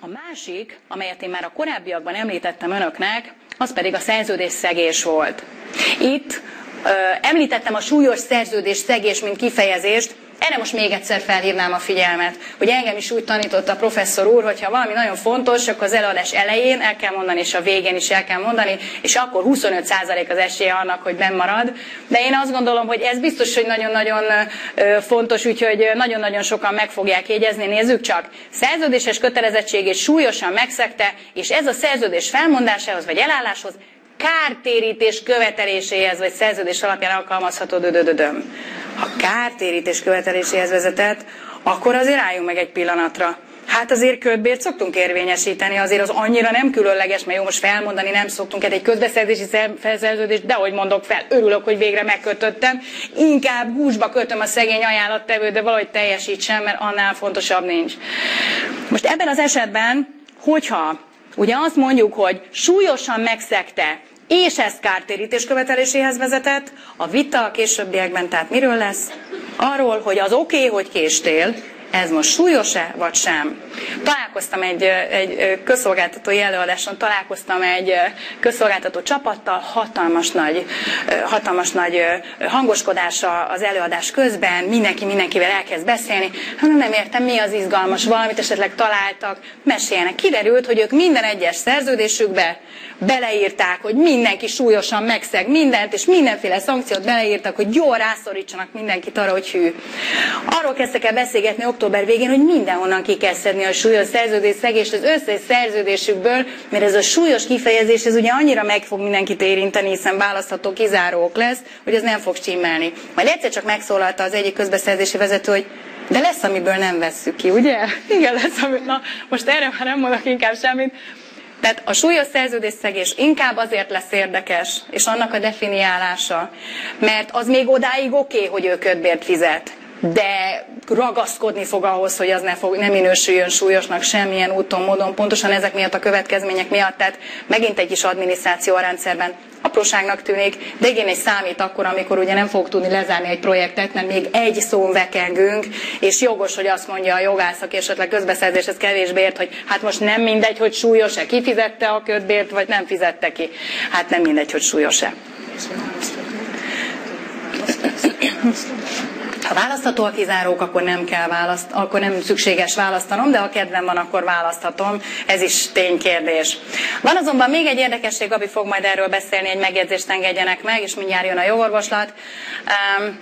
A másik, amelyet én már a korábbiakban említettem önöknek, az pedig a szerződés szegés volt. Itt ö, említettem a súlyos szerződés szegés, mint kifejezést, erre most még egyszer felhívnám a figyelmet, hogy engem is úgy tanította a professzor úr, hogy ha valami nagyon fontos, akkor az előadás elején el kell mondani, és a végén is el kell mondani, és akkor 25% az esélye annak, hogy marad. De én azt gondolom, hogy ez biztos, hogy nagyon-nagyon fontos, úgyhogy nagyon-nagyon sokan meg fogják jegyezni. Nézzük csak, szerződéses kötelezettségét súlyosan megszegte, és ez a szerződés felmondásához vagy elálláshoz kártérítés követeléséhez, vagy szerződés alapján alkalmazható dödödödöm. Ha kártérítés követeléséhez vezetett, akkor azért álljunk meg egy pillanatra. Hát azért ködbért szoktunk érvényesíteni, azért az annyira nem különleges, mert jó, most felmondani nem szoktunk, hát egy közbeszerzési felszerződést, de hogy mondok fel, örülök, hogy végre megkötöttem. Inkább húsba kötöm a szegény ajánlattevő, de valahogy teljesítsem, mert annál fontosabb nincs. Most ebben az esetben, hogyha Ugye azt mondjuk, hogy súlyosan megszegte, és ez kártérítés követeléséhez vezetett, a vita a későbbiekben tehát miről lesz? Arról, hogy az oké, okay, hogy késtél, ez most súlyos-e, vagy sem. Találkoztam egy, egy közszolgáltatói előadáson, találkoztam egy közszolgáltató csapattal, hatalmas nagy, hatalmas nagy hangoskodása az előadás közben, mindenki mindenkivel elkezd beszélni. Hát nem értem, mi az izgalmas, valamit esetleg találtak, meséljenek. Kiderült, hogy ők minden egyes szerződésükbe beleírták, hogy mindenki súlyosan megszeg mindent, és mindenféle szankciót beleírtak, hogy jól rászorítsanak mindenkit arra, hogy hű. Arról kezdtek el beszélgetni október végén, hogy mindenhonnan ki kell szedni a súlyos szerződés szegést az összes szerződésükből, mert ez a súlyos kifejezés, ez ugye annyira meg fog mindenkit érinteni, hiszen választható kizárók lesz, hogy ez nem fog csimmelni. Majd egyszer csak megszólalta az egyik közbeszerzési vezető, hogy de lesz, amiből nem vesszük ki, ugye? Igen, lesz, ami... Na, most erre már nem mondok inkább semmit. Tehát a súlyos szerződésszegés inkább azért lesz érdekes, és annak a definiálása, mert az még odáig oké, okay, hogy ő ködbért fizet de ragaszkodni fog ahhoz, hogy az ne, fog, ne minősüljön súlyosnak semmilyen úton, módon, pontosan ezek miatt a következmények miatt, tehát megint egy kis adminisztráció a rendszerben apróságnak tűnik, de igen, egy számít akkor, amikor ugye nem fog tudni lezárni egy projektet, mert még egy szón vekengünk, és jogos, hogy azt mondja a jogász, aki esetleg közbeszerzéshez kevésbé ért, hogy hát most nem mindegy, hogy súlyos-e, kifizette a ködbért, vagy nem fizette ki. Hát nem mindegy, hogy súlyos-e. Ha választható a kizárók, akkor nem kell választ, akkor nem szükséges választanom, de ha kedvem van, akkor választhatom. Ez is ténykérdés. Van azonban még egy érdekesség, Gabi fog majd erről beszélni, egy megjegyzést engedjenek meg, és mindjárt jön a jogorvoslat. Um,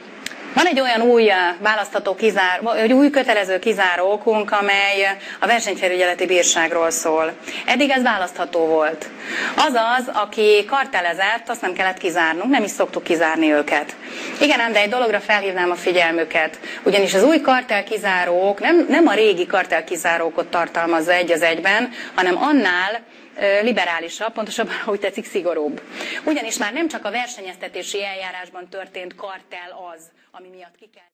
van egy olyan új eh, választható kizár, egy új kötelező kizáró okunk, amely a versenyfelügyeleti bírságról szól. Eddig ez választható volt. Azaz, aki kartelezett, azt nem kellett kizárnunk, nem is szoktuk kizárni őket. Igen, de egy dologra felhívnám a figyelmüket. Ugyanis az új kartelkizárók nem, nem a régi kartelkizárókot tartalmazza egy az egyben, hanem annál liberálisabb, pontosabban, ahogy tetszik, szigorúbb. Ugyanis már nem csak a versenyeztetési eljárásban történt kartel az, ami miatt ki kell